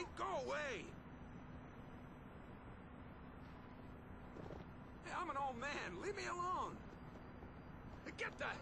right? Go away! Hey, I'm an old man. Leave me alone. Get the